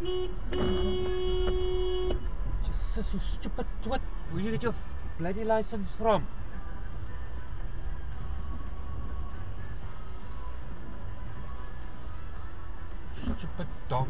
Jesus, you stupid twit. Where you get your bloody license from? Such Stupid dog.